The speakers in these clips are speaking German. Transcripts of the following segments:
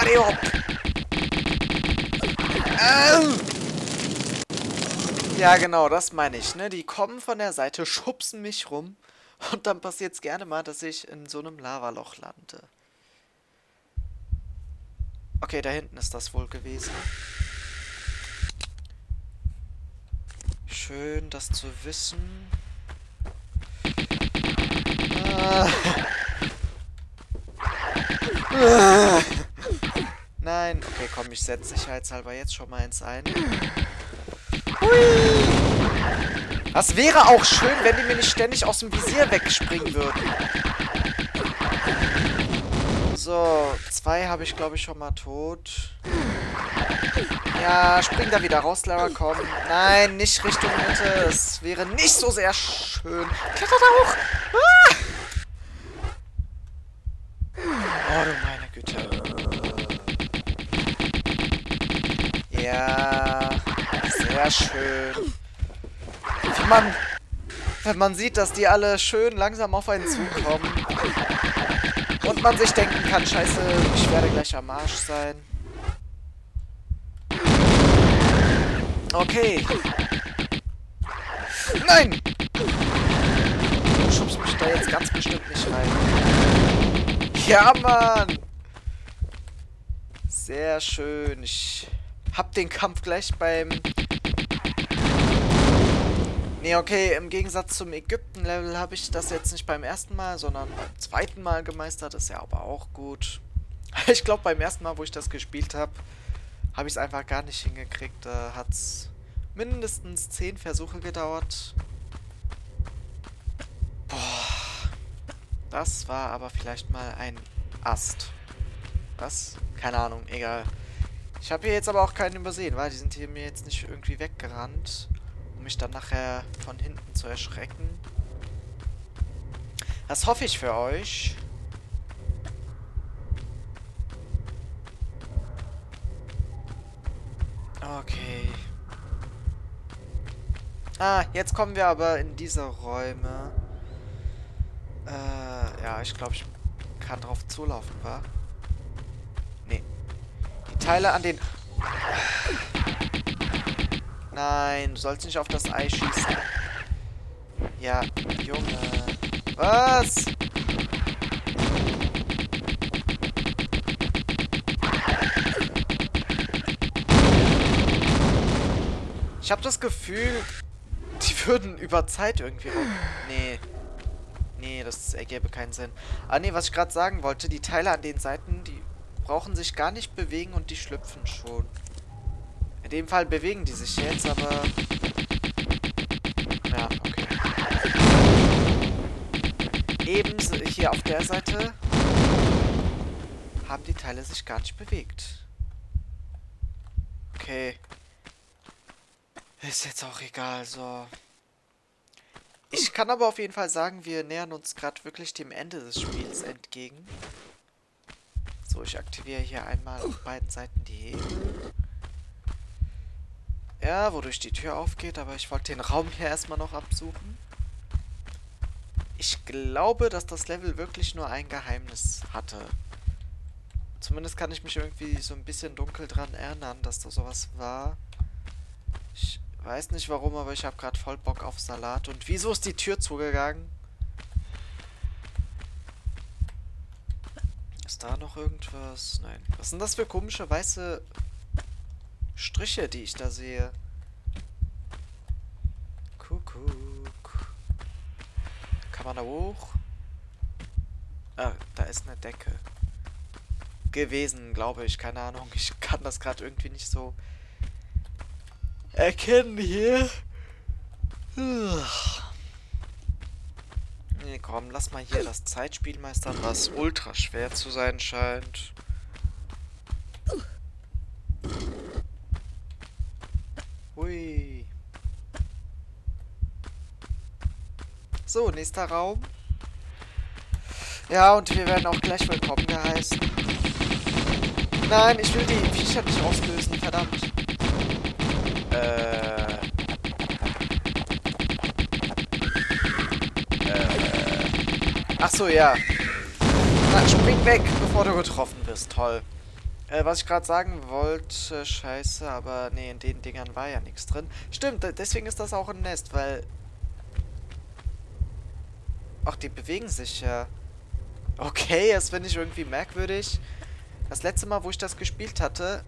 Adiop! Ähm. Ja, genau, das meine ich, ne? Die kommen von der Seite, schubsen mich rum und dann passiert es gerne mal, dass ich in so einem Lavaloch lande. Okay, da hinten ist das wohl gewesen. Schön, das zu wissen. Ah. Ah. Nein. Okay, komm, ich setze sicherheitshalber jetzt schon mal ins ein. Hui. Das wäre auch schön, wenn die mir nicht ständig aus dem Visier wegspringen würden. So, zwei habe ich, glaube ich, schon mal tot. Ja, spring da wieder raus, Lara, komm. Nein, nicht Richtung Mitte. Es wäre nicht so sehr schön. Kletter da hoch. Ah! Oh, du meine Güte. Ja, sehr schön. Wie man, wenn man sieht, dass die alle schön langsam auf einen zukommen. Und man sich denken kann, scheiße, ich werde gleich am Arsch sein. Okay. Nein! Du schubst mich da jetzt ganz bestimmt nicht rein. Ja, Mann! Sehr schön. Ich hab den Kampf gleich beim... Nee, okay, im Gegensatz zum Ägypten-Level habe ich das jetzt nicht beim ersten Mal, sondern beim zweiten Mal gemeistert. Ist ja aber auch gut. Ich glaube, beim ersten Mal, wo ich das gespielt habe, habe ich es einfach gar nicht hingekriegt. Da hat es mindestens 10 Versuche gedauert. Boah. Das war aber vielleicht mal ein Ast. Was? Keine Ahnung, egal. Ich habe hier jetzt aber auch keinen übersehen, weil die sind hier mir jetzt nicht irgendwie weggerannt, um mich dann nachher von hinten zu erschrecken. Das hoffe ich für euch. Okay. Ah, jetzt kommen wir aber in diese Räume. Äh, ja, ich glaube, ich kann drauf zulaufen, wa? Nee. Die Teile an den... Nein, du sollst nicht auf das Ei schießen. Ja, Junge. Was? Ich habe das Gefühl, die würden über Zeit irgendwie... Nee. Nee, das ergäbe keinen Sinn. Ah, nee, was ich gerade sagen wollte, die Teile an den Seiten, die brauchen sich gar nicht bewegen und die schlüpfen schon. In dem Fall bewegen die sich jetzt, aber... Ja, okay. Ebenso hier auf der Seite haben die Teile sich gar nicht bewegt. Okay. Ist jetzt auch egal, so. Ich kann aber auf jeden Fall sagen, wir nähern uns gerade wirklich dem Ende des Spiels entgegen. So, ich aktiviere hier einmal auf beiden Seiten die Hebel. Ja, wodurch die Tür aufgeht, aber ich wollte den Raum hier erstmal noch absuchen. Ich glaube, dass das Level wirklich nur ein Geheimnis hatte. Zumindest kann ich mich irgendwie so ein bisschen dunkel dran erinnern, dass da sowas war. Ich Weiß nicht warum, aber ich habe gerade voll Bock auf Salat. Und wieso ist die Tür zugegangen? Ist da noch irgendwas? Nein. Was sind das für komische weiße Striche, die ich da sehe? Kuckuck. Kann man da hoch? Ah, da ist eine Decke. Gewesen, glaube ich. Keine Ahnung. Ich kann das gerade irgendwie nicht so erkennen hier. Nee, komm, lass mal hier das Zeitspiel meistern, was ultra schwer zu sein scheint. Hui. So, nächster Raum. Ja, und wir werden auch gleich willkommen geheißen. Nein, ich will die Viecher nicht auslösen, verdammt. Äh. Äh. Ach so, ja. Na, spring weg, bevor du getroffen wirst. Toll. Äh, was ich gerade sagen wollte, scheiße, aber nee, in den Dingern war ja nichts drin. Stimmt, deswegen ist das auch ein Nest, weil... Ach, die bewegen sich ja. Okay, das finde ich irgendwie merkwürdig. Das letzte Mal, wo ich das gespielt hatte,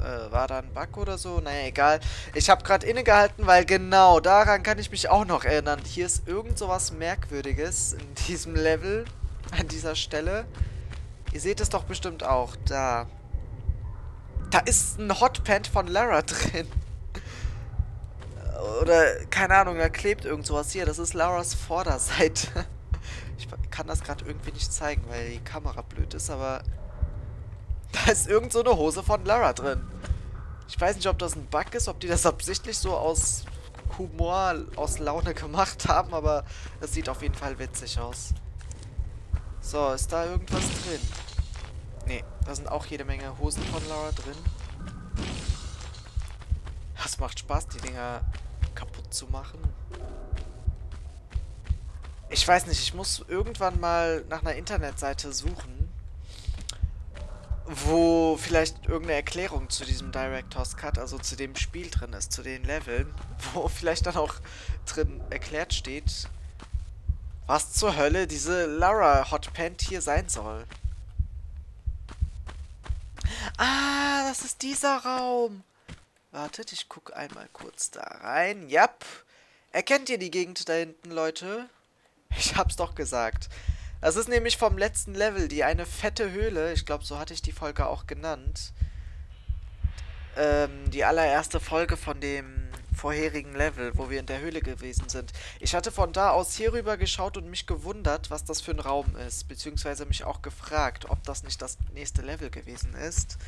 äh, war da ein Bug oder so? Naja, egal. Ich habe gerade innegehalten, weil genau daran kann ich mich auch noch erinnern. Hier ist irgend so was Merkwürdiges in diesem Level, an dieser Stelle. Ihr seht es doch bestimmt auch. Da. Da ist ein Hotpant von Lara drin. Oder, keine Ahnung, da klebt irgend sowas hier. Das ist Laras Vorderseite. Ich kann das gerade irgendwie nicht zeigen, weil die Kamera blöd ist, aber... Da ist irgend so eine Hose von Lara drin. Ich weiß nicht, ob das ein Bug ist, ob die das absichtlich so aus Humor, aus Laune gemacht haben, aber es sieht auf jeden Fall witzig aus. So, ist da irgendwas drin? Nee, da sind auch jede Menge Hosen von Laura drin. Das macht Spaß, die Dinger kaputt zu machen. Ich weiß nicht, ich muss irgendwann mal nach einer Internetseite suchen, wo vielleicht irgendeine Erklärung zu diesem Director's Cut, also zu dem Spiel drin ist, zu den Leveln, wo vielleicht dann auch drin erklärt steht, was zur Hölle diese Lara Hotpant hier sein soll. Ah, das ist dieser Raum. Wartet, ich gucke einmal kurz da rein. Jap. Erkennt ihr die Gegend da hinten, Leute? Ich hab's doch gesagt. Das ist nämlich vom letzten Level, die eine fette Höhle. Ich glaube, so hatte ich die Folge auch genannt. Ähm, die allererste Folge von dem vorherigen Level, wo wir in der Höhle gewesen sind. Ich hatte von da aus hier rüber geschaut und mich gewundert, was das für ein Raum ist, beziehungsweise mich auch gefragt, ob das nicht das nächste Level gewesen ist.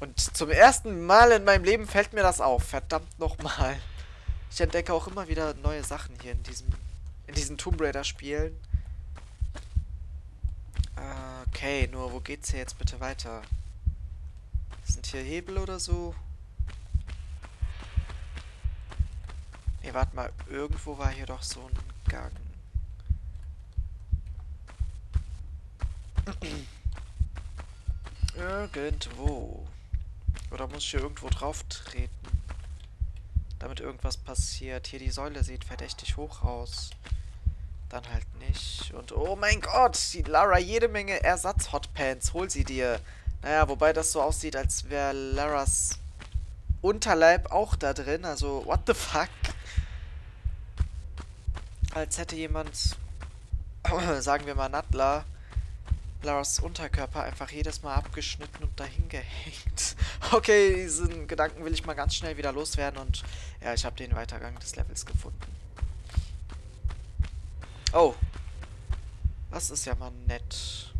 Und zum ersten Mal in meinem Leben fällt mir das auf, verdammt nochmal. Ich entdecke auch immer wieder neue Sachen hier in diesem, in diesen Tomb Raider Spielen. Okay, nur wo geht's hier jetzt bitte weiter? Sind hier Hebel oder so? Ne, warte mal. Irgendwo war hier doch so ein Gang. Irgendwo. Oder muss ich hier irgendwo drauf treten? Damit irgendwas passiert. Hier, die Säule sieht verdächtig hoch aus. Dann halt nicht. Und oh mein Gott, Lara jede Menge Ersatz-Hotpants. Hol sie dir. Naja, wobei das so aussieht, als wäre Laras Unterleib auch da drin. Also, what the fuck? als hätte jemand, sagen wir mal Nadler, Laras Unterkörper einfach jedes Mal abgeschnitten und dahin gehängt. Okay, diesen Gedanken will ich mal ganz schnell wieder loswerden und ja, ich habe den Weitergang des Levels gefunden. Oh. Das ist ja mal nett.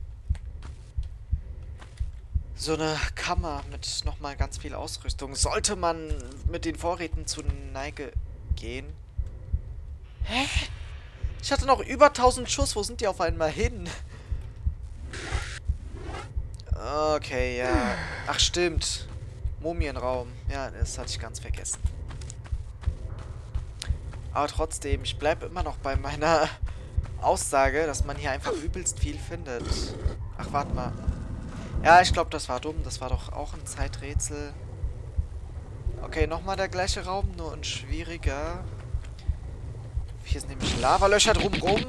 So eine Kammer mit nochmal ganz viel Ausrüstung. Sollte man mit den Vorräten zu Neige gehen? Hä? Ich hatte noch über 1000 Schuss. Wo sind die auf einmal hin? Okay, ja. Ach, stimmt. Mumienraum. Ja, das hatte ich ganz vergessen. Aber trotzdem, ich bleibe immer noch bei meiner Aussage, dass man hier einfach übelst viel findet. Ach, warte mal. Ja, ich glaube, das war dumm. Das war doch auch ein Zeiträtsel. Okay, nochmal der gleiche Raum, nur ein schwieriger. Hier sind nämlich Lavalöcher drumrum.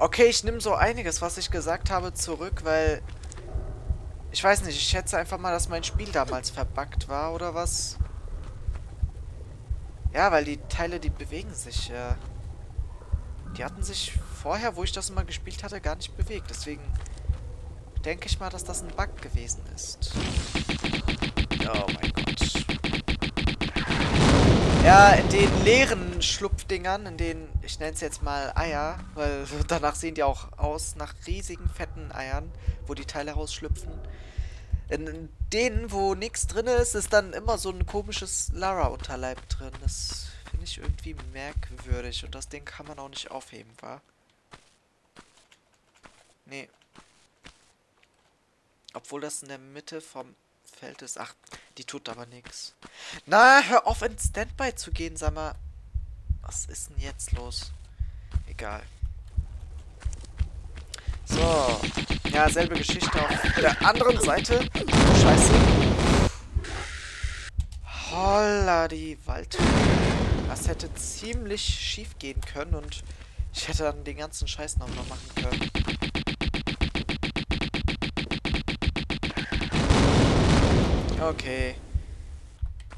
Okay, ich nehme so einiges, was ich gesagt habe, zurück, weil... Ich weiß nicht, ich schätze einfach mal, dass mein Spiel damals verbuggt war, oder was? Ja, weil die Teile, die bewegen sich, ja. Die hatten sich vorher, wo ich das mal gespielt hatte, gar nicht bewegt. Deswegen denke ich mal, dass das ein Bug gewesen ist. Oh mein Gott. Ja, in den leeren Schlupfdingern, in den, ich nenne es jetzt mal Eier, weil danach sehen die auch aus nach riesigen, fetten Eiern, wo die Teile rausschlüpfen. In denen, wo nichts drin ist, ist dann immer so ein komisches Lara-Unterleib drin. Das finde ich irgendwie merkwürdig und das Ding kann man auch nicht aufheben, wa? Nee. Obwohl das in der Mitte vom Feld ist. Ach, die tut aber nichts. Na, hör auf in Standby zu gehen, sag mal. Was ist denn jetzt los? egal. So. Ja, selbe Geschichte auf der anderen Seite. Scheiße. Holla die Wald. Das hätte ziemlich schief gehen können und ich hätte dann den ganzen Scheiß noch mal machen können. Okay.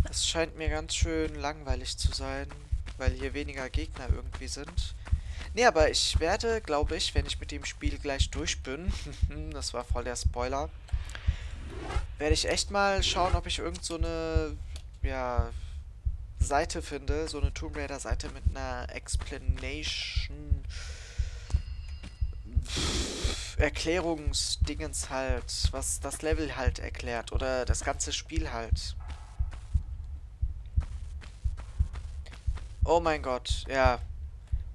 Es scheint mir ganz schön langweilig zu sein, weil hier weniger Gegner irgendwie sind. Nee, aber ich werde, glaube ich, wenn ich mit dem Spiel gleich durch bin, das war voll der Spoiler, werde ich echt mal schauen, ob ich irgend so eine, ja, Seite finde, so eine Tomb Raider Seite mit einer Explanation Erklärungsdingens halt, was das Level halt erklärt oder das ganze Spiel halt. Oh mein Gott, ja,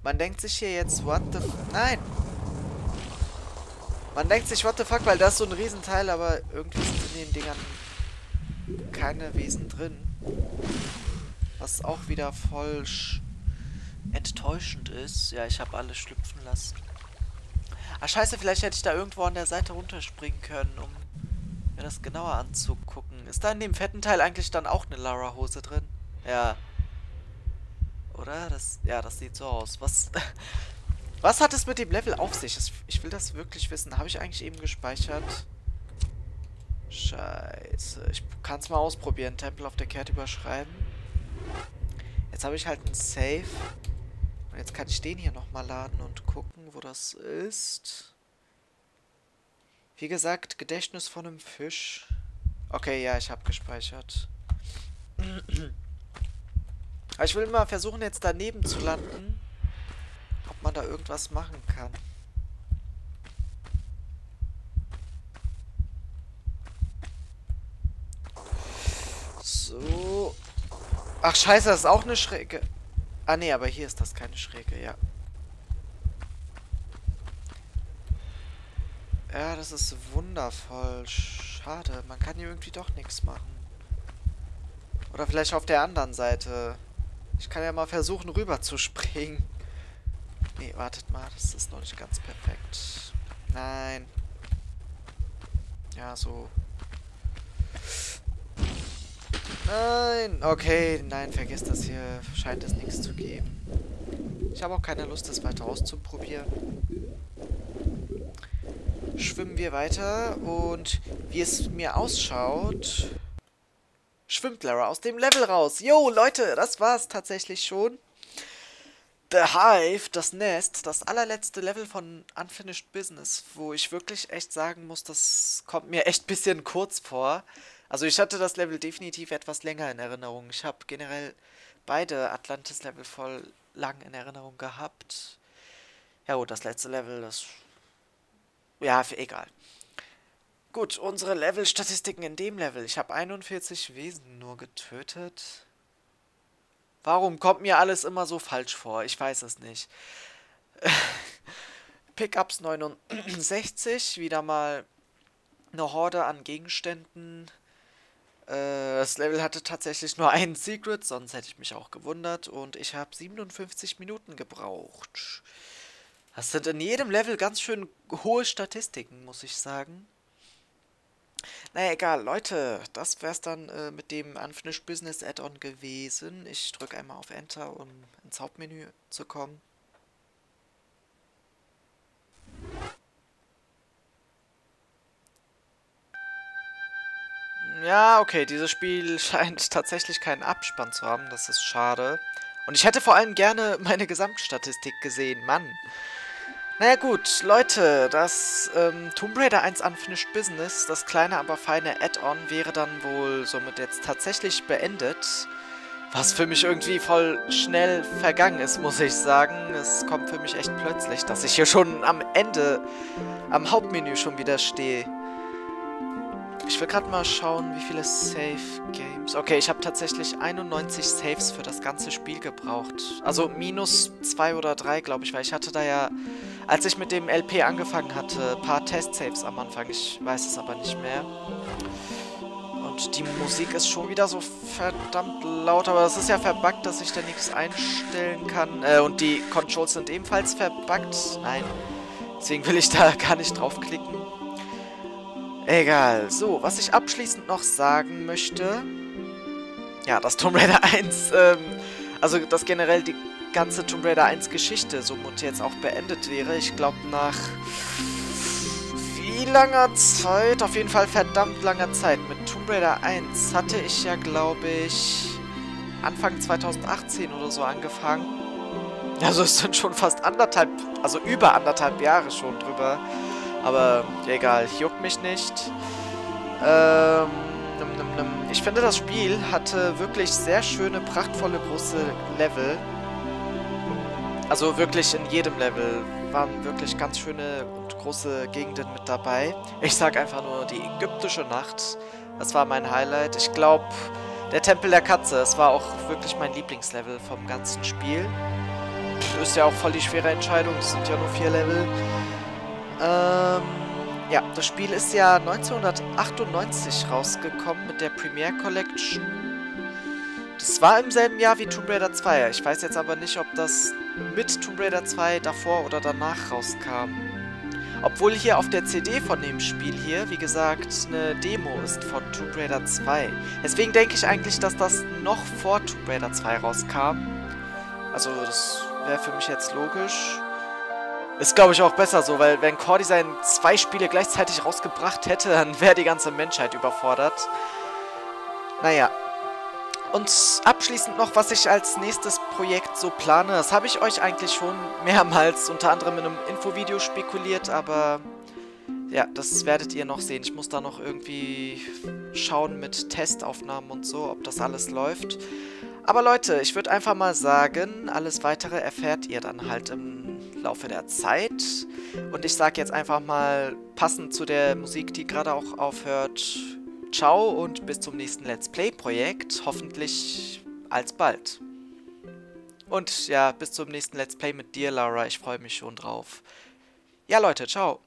man denkt sich hier jetzt, what the Nein! Man denkt sich, what the fuck, weil das ist so ein Riesenteil, aber irgendwie sind in den Dingern keine Wesen drin. Was auch wieder voll enttäuschend ist. Ja, ich habe alles schlüpfen lassen. Ah, scheiße, vielleicht hätte ich da irgendwo an der Seite runterspringen können, um mir das genauer anzugucken. Ist da in dem fetten Teil eigentlich dann auch eine Lara-Hose drin? Ja. Oder? Das, ja, das sieht so aus. Was, was hat es mit dem Level auf sich? Ich will das wirklich wissen. Habe ich eigentlich eben gespeichert? Scheiße. Ich kann es mal ausprobieren. Temple of the Cat überschreiben. Jetzt habe ich halt einen Save. Und jetzt kann ich den hier nochmal laden und gucken, wo das ist. Wie gesagt, Gedächtnis von einem Fisch. Okay, ja, ich habe gespeichert. Aber ich will mal versuchen, jetzt daneben zu landen. Ob man da irgendwas machen kann. So. Ach, scheiße, das ist auch eine Schräge. Ah, nee, aber hier ist das keine Schräge, ja. Ja, das ist wundervoll. Schade, man kann hier irgendwie doch nichts machen. Oder vielleicht auf der anderen Seite. Ich kann ja mal versuchen, rüber zu springen. Nee, wartet mal, das ist noch nicht ganz perfekt. Nein. Ja, so. Nein, okay, nein, vergiss das hier. Scheint es nichts zu geben. Ich habe auch keine Lust, das weiter auszuprobieren. Schwimmen wir weiter und wie es mir ausschaut, schwimmt Lara aus dem Level raus. Yo, Leute, das war's tatsächlich schon. The Hive, das Nest, das allerletzte Level von Unfinished Business, wo ich wirklich echt sagen muss, das kommt mir echt ein bisschen kurz vor. Also ich hatte das Level definitiv etwas länger in Erinnerung. Ich habe generell beide Atlantis-Level voll lang in Erinnerung gehabt. Ja gut, das letzte Level, das... Ja, egal. Gut, unsere Level-Statistiken in dem Level. Ich habe 41 Wesen nur getötet. Warum kommt mir alles immer so falsch vor? Ich weiß es nicht. Pickups 69, wieder mal eine Horde an Gegenständen. Äh, das Level hatte tatsächlich nur einen Secret, sonst hätte ich mich auch gewundert. Und ich habe 57 Minuten gebraucht. Das sind in jedem Level ganz schön hohe Statistiken, muss ich sagen. Naja, egal, Leute, das wär's dann äh, mit dem Unfinished Business Add-on gewesen. Ich drücke einmal auf Enter, um ins Hauptmenü zu kommen. Ja, okay, dieses Spiel scheint tatsächlich keinen Abspann zu haben, das ist schade. Und ich hätte vor allem gerne meine Gesamtstatistik gesehen, Mann. Naja gut, Leute, das ähm, Tomb Raider 1 Unfinished Business, das kleine, aber feine Add-on, wäre dann wohl somit jetzt tatsächlich beendet. Was für mich irgendwie voll schnell vergangen ist, muss ich sagen. Es kommt für mich echt plötzlich, dass ich hier schon am Ende, am Hauptmenü schon wieder stehe. Ich will gerade mal schauen, wie viele Save Games... Okay, ich habe tatsächlich 91 Saves für das ganze Spiel gebraucht. Also minus 2 oder 3, glaube ich, weil ich hatte da ja, als ich mit dem LP angefangen hatte, ein paar Test-Saves am Anfang. Ich weiß es aber nicht mehr. Und die Musik ist schon wieder so verdammt laut, aber das ist ja verbuggt, dass ich da nichts einstellen kann. Äh, und die Controls sind ebenfalls verbuggt. Nein, deswegen will ich da gar nicht draufklicken. Egal. So, was ich abschließend noch sagen möchte... Ja, dass Tomb Raider 1, ähm, also dass generell die ganze Tomb Raider 1 Geschichte somit jetzt auch beendet wäre. Ich glaube nach wie langer Zeit, auf jeden Fall verdammt langer Zeit. Mit Tomb Raider 1 hatte ich ja, glaube ich, Anfang 2018 oder so angefangen. Also es sind schon fast anderthalb, also über anderthalb Jahre schon drüber. Aber egal, juckt mich nicht. Ähm, ich finde, das Spiel hatte wirklich sehr schöne, prachtvolle, große Level. Also wirklich in jedem Level waren wirklich ganz schöne und große Gegenden mit dabei. Ich sag einfach nur die ägyptische Nacht. Das war mein Highlight. Ich glaube, der Tempel der Katze, es war auch wirklich mein Lieblingslevel vom ganzen Spiel. Ist ja auch voll die schwere Entscheidung, es sind ja nur vier Level. Ähm, ja, das Spiel ist ja 1998 rausgekommen mit der Premiere Collection. Das war im selben Jahr wie Tomb Raider 2. Ich weiß jetzt aber nicht, ob das mit Tomb Raider 2 davor oder danach rauskam. Obwohl hier auf der CD von dem Spiel hier, wie gesagt, eine Demo ist von Tomb Raider 2. Deswegen denke ich eigentlich, dass das noch vor Tomb Raider 2 rauskam. Also das wäre für mich jetzt logisch. Ist, glaube ich, auch besser so, weil wenn Core Design zwei Spiele gleichzeitig rausgebracht hätte, dann wäre die ganze Menschheit überfordert. Naja, und abschließend noch, was ich als nächstes Projekt so plane. Das habe ich euch eigentlich schon mehrmals, unter anderem in einem Infovideo spekuliert, aber ja, das werdet ihr noch sehen. Ich muss da noch irgendwie schauen mit Testaufnahmen und so, ob das alles läuft. Aber Leute, ich würde einfach mal sagen, alles Weitere erfährt ihr dann halt im Laufe der Zeit. Und ich sage jetzt einfach mal, passend zu der Musik, die gerade auch aufhört, Ciao und bis zum nächsten Let's Play-Projekt. Hoffentlich alsbald. Und ja, bis zum nächsten Let's Play mit dir, Laura. Ich freue mich schon drauf. Ja, Leute, ciao.